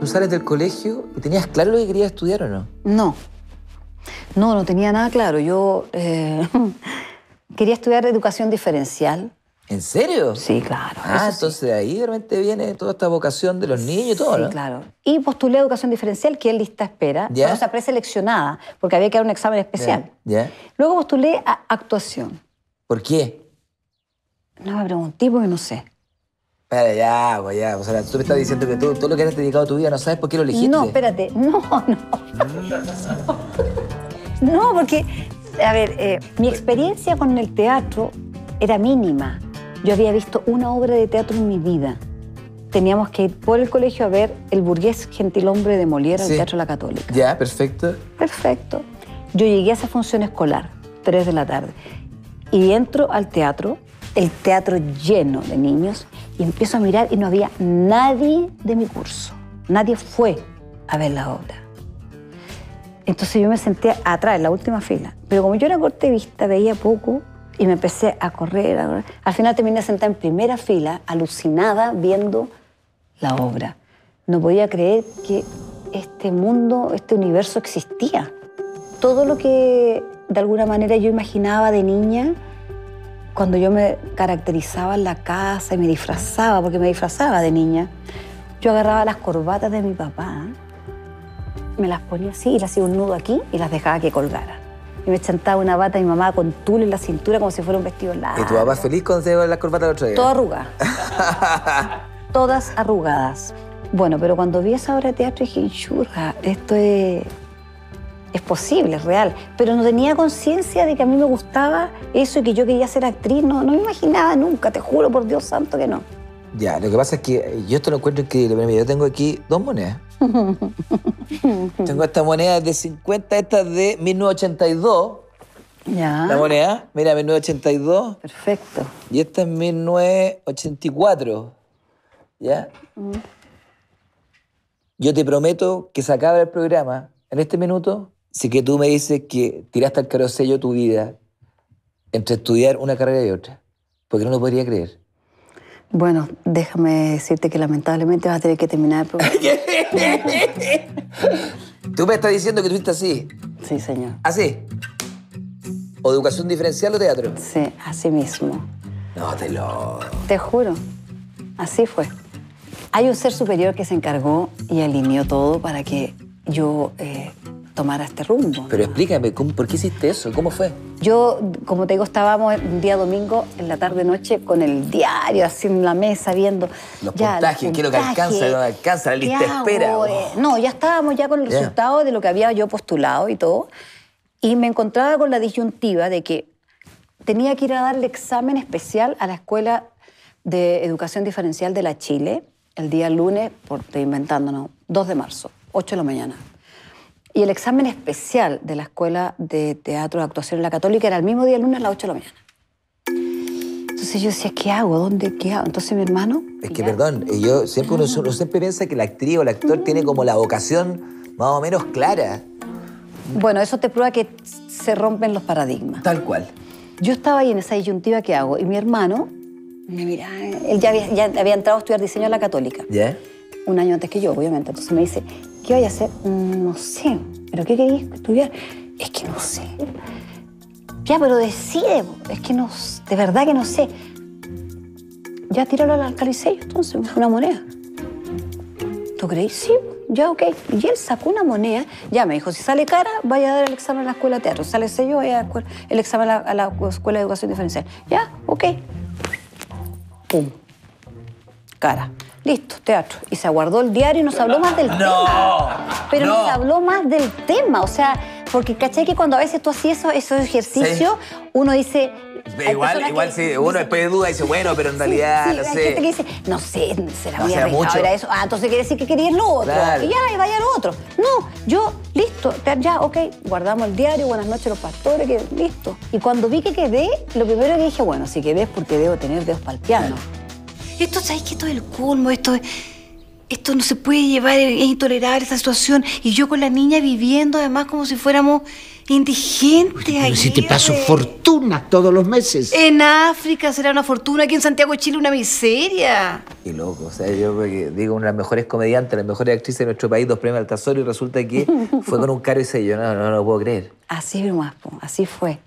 tú sales del colegio y tenías claro lo que querías estudiar o no? No. No, no tenía nada claro. Yo eh, quería estudiar educación diferencial. ¿En serio? Sí, claro. Ah, sí. entonces de ahí realmente viene toda esta vocación de los niños y todo, Sí, ¿no? claro. Y postulé a educación diferencial, que es lista espera, Ya. o sea, preseleccionada, porque había que dar un examen especial. ¿Ya? Luego postulé a actuación. ¿Por qué? No me pregunté porque no sé. Espera, ya, pues ya. O sea, tú me estás diciendo que tú, todo lo que has dedicado a tu vida no sabes por qué lo elegiste. No, espérate. No, no. No, porque, a ver, eh, mi experiencia con el teatro era mínima. Yo había visto una obra de teatro en mi vida. Teníamos que ir por el colegio a ver El burgués gentilhombre de Molière al Sí. Teatro La Católica. Ya, perfecto. Perfecto. Yo llegué a esa función escolar, 3 de la tarde, y entro al teatro, el teatro lleno de niños, y empiezo a mirar y no había nadie de mi curso. Nadie fue a ver la obra. Entonces yo me senté atrás, en la última fila. Pero como yo era corte vista, veía poco y me empecé a correr, a correr. Al final terminé sentada en primera fila, alucinada, viendo la obra. No podía creer que este mundo, este universo existía. Todo lo que de alguna manera yo imaginaba de niña, cuando yo me caracterizaba en la casa y me disfrazaba, porque me disfrazaba de niña, yo agarraba las corbatas de mi papá, me las ponía así y le hacía un nudo aquí y las dejaba que colgaran. Y me chantaba una bata de mi mamá con tul en la cintura como si fuera un vestido largo. ¿Y tu papá feliz cuando se lleva la corbata el otro día? Toda arrugada. Todas arrugadas. Bueno, pero cuando vi esa obra de teatro dije, churra, esto es, es posible, es real. Pero no tenía conciencia de que a mí me gustaba eso y que yo quería ser actriz. No, no me imaginaba nunca, te juro por Dios santo que no. Ya, lo que pasa es que yo esto lo encuentro increíble. Yo tengo aquí dos monedas. tengo esta moneda de 50, esta de 1982. Ya. La moneda, mira, 1982. Perfecto. Y esta es 1984. ¿Ya? Yo te prometo que se acaba el programa en este minuto si que tú me dices que tiraste al carosello tu vida entre estudiar una carrera y otra. Porque no lo podría creer. Bueno, déjame decirte que lamentablemente vas a tener que terminar el programa. Tú me estás diciendo que tuviste así. Sí, señor. ¿Así? ¿O educación diferencial o teatro? Sí, así mismo. No, te lo... Te juro, así fue. Hay un ser superior que se encargó y alineó todo para que yo eh, tomara este rumbo. Pero explícame, ¿cómo- ¿por qué hiciste eso? ¿Cómo fue? Yo, como te digo, estábamos un día domingo en la tarde-noche con el diario así en la mesa viendo... Los ya, puntajes, qué es lo que alcanza, no alcanza, la ¿qué lista hago? espera. Eh, No, ya estábamos ya con el resultado de lo que había yo postulado y todo. Y me encontraba con la disyuntiva de que tenía que ir a dar el examen especial a la Escuela de Educación Diferencial de la Chile el día lunes, por inventándonos, 2 de marzo, 8 de la mañana. Y el examen especial de la Escuela de Teatro de Actuación en la Católica era el mismo día lunes a las 8 de la mañana. Entonces yo decía, ¿qué hago? ¿Dónde? ¿Qué hago? Entonces mi hermano... Es que, ya, perdón, yo siempre, uno, uno siempre piensa que la actriz o el actor tiene como la vocación más o menos clara. Bueno, eso te prueba que se rompen los paradigmas. Tal cual. Yo estaba ahí en esa disyuntiva que hago y mi hermano me mira, él ya había, ya había entrado a estudiar diseño en la Católica, ¿Ya? Un año antes que yo, obviamente. Entonces me dice, ¿qué voy a hacer? "Mm, No sé, ¿pero qué querías estudiar? Es que no sé. Ya, pero decide, es que no, de verdad que no sé. Ya tíralo al alcalicello, entonces, una moneda. ¿Tú crees? Sí, ya, ok. Y él sacó una moneda, ya me dijo, si sale cara, vaya a dar el examen a la escuela de teatro. Si sale sello, vaya a dar el examen a la, a la escuela de educación diferencial. Ya, ok. Pum. Cara. Listo, teatro. Y se aguardó el diario y nos habló más del tema. Pero no. nos habló más del tema. O sea, porque caché que cuando a veces tú hacías esos, esos ejercicios, uno dice. Igual, igual si uno después de duda dice, bueno, pero en Sí, realidad, sí, no hay sé. gente que dice, no sé, será No, muy será arriesgado, mucho. era eso. Ah, entonces quiere decir que querías lo otro. Claro. Y ya, y vaya lo otro. No, yo, listo, ya, ok, guardamos el diario, buenas noches los pastores, que listo. Y cuando vi que quedé, lo primero que dije, bueno, si quedé es porque debo tener dedos para el piano. Esto, ¿sabes que Esto es el colmo, esto es... esto no se puede llevar, es intolerable esta situación. Y yo con la niña viviendo además como si fuéramos indigentes. Pero si te paso Aguirre. fortuna todos los meses. En África será una fortuna, aquí en Santiago de Chile una miseria. Qué loco, o sea, yo digo una de las mejores comediantes, las mejores actrices de nuestro país, dos premios al Tesoro y resulta que fue con un caro y sello, no, no, no lo puedo creer. Así nomás, así fue.